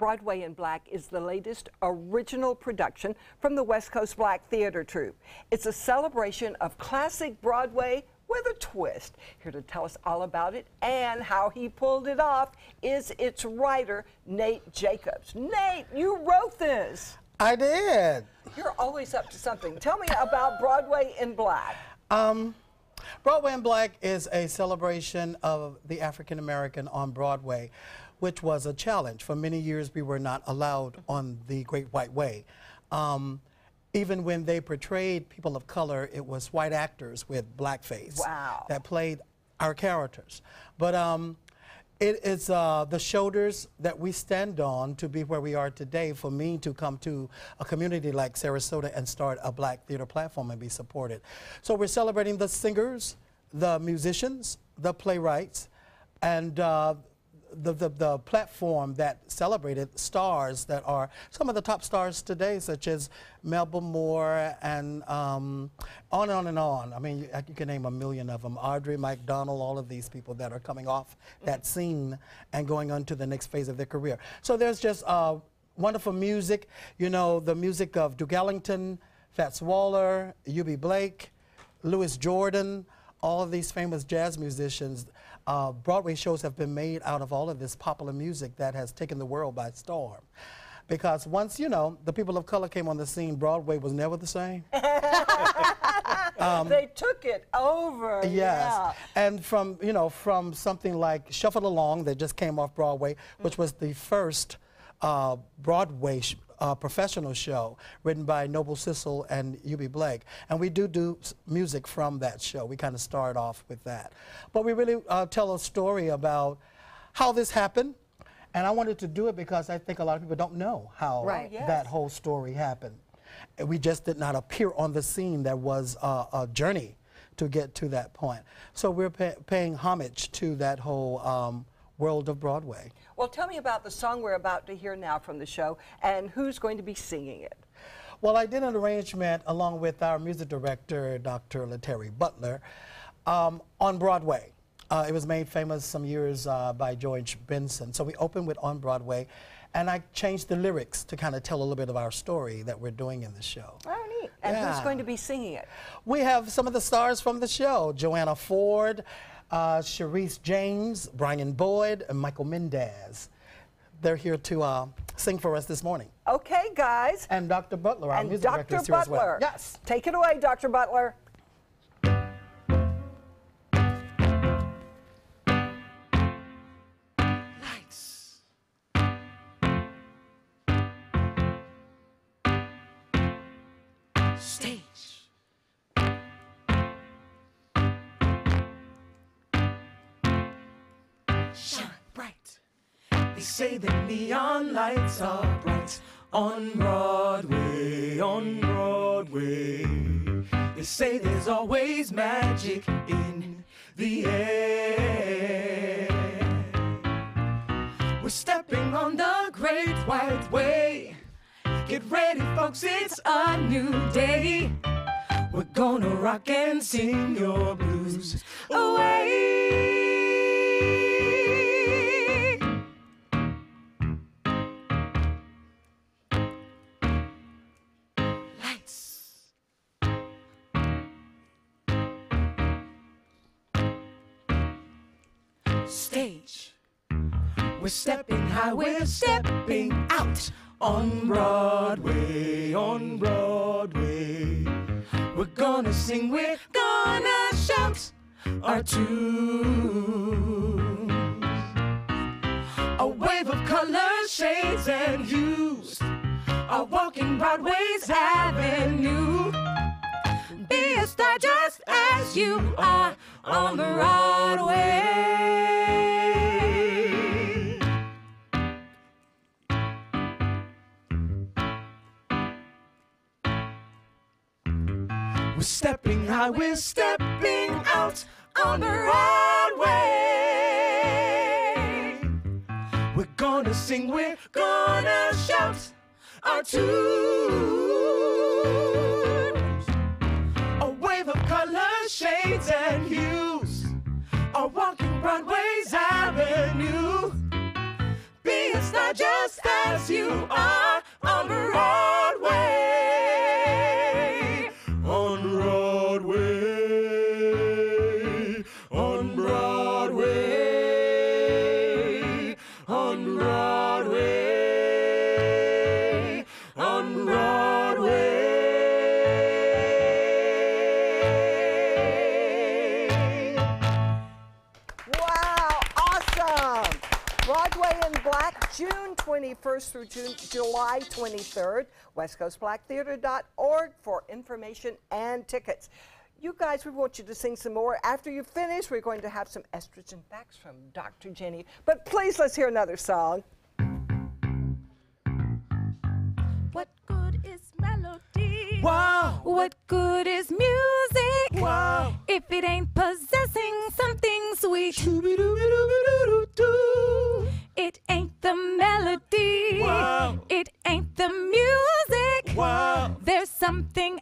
Broadway in Black is the latest original production from the West Coast Black Theater Troupe. It's a celebration of classic Broadway with a twist. Here to tell us all about it and how he pulled it off is its writer, Nate Jacobs. Nate, you wrote this. I did. You're always up to something. Tell me about Broadway in Black. Um, Broadway in Black is a celebration of the African American on Broadway which was a challenge. For many years, we were not allowed on the Great White Way. Um, even when they portrayed people of color, it was white actors with blackface wow. that played our characters. But um, it is uh, the shoulders that we stand on to be where we are today for me to come to a community like Sarasota and start a black theater platform and be supported. So we're celebrating the singers, the musicians, the playwrights, and uh, the, the, the, platform that celebrated stars that are some of the top stars today, such as Melba Moore and um, on and on and on. I mean, you, you, can name a million of them. Audra McDonald, all of these people that are coming off that scene and going on to the next phase of their career. So there's just uh, wonderful music. You know, the music of Duke Ellington, Fats Waller, Eubie Blake, Louis Jordan, all of these famous jazz musicians uh, Broadway shows have been made out of all of this popular music that has taken the world by storm. Because once, you know, the people of color came on the scene, Broadway was never the same. um, they took it over. Yes. Yeah. And from, you know, from something like Shuffle Along that just came off Broadway, which was the first uh, Broadway uh, professional show written by Noble Sissle and Eubie Blake. And we do do music from that show. We kind of start off with that. But we really uh, tell a story about how this happened. And I wanted to do it because I think a lot of people don't know how right. yes. that whole story happened. We just did not appear on the scene. There was a, a journey to get to that point. So we're pay paying homage to that whole um, world of Broadway. Well, tell me about the song we're about to hear now from the show and who's going to be singing it. Well, I did an arrangement along with our music director, Dr. Letary Butler, um, on Broadway. Uh, it was made famous some years uh, by George Benson. So we opened with On Broadway, and I changed the lyrics to kind of tell a little bit of our story that we're doing in the show. Oh, neat. And yeah. who's going to be singing it? We have some of the stars from the show, Joanna Ford, uh, Sharice James, Brian Boyd, and Michael Mendez. They're here to uh, sing for us this morning. Okay, guys. And Dr. Butler, our and music Dr. director, is here Butler. as well. Yes. Take it away, Dr. Butler. They say the neon lights are bright on Broadway, on Broadway. They say there's always magic in the air. We're stepping on the great white way. Get ready, folks, it's a new day. We're gonna rock and sing your blues away. Stage. We're stepping high, we're stepping out on Broadway, on Broadway. We're gonna sing, we're gonna shout our tunes. A wave of colors, shades, and hues are walking Broadway's avenue. Be a star just as you are on Broadway. We're stepping high, we're stepping out on the Broadway. We're gonna sing, we're gonna shout our tunes. A wave of colors, shades, and hues are walking Broadway's avenue. Be a star just as you are June 21st through June, July 23rd. WestCoastBlackTheater.org for information and tickets. You guys, we want you to sing some more. After you finish, we're going to have some estrogen facts from Dr. Jenny. But please, let's hear another song. What good is melody? Wow. What good is music? Wow. If it ain't possessing the melody. Wow. It ain't the music. Wow. There's something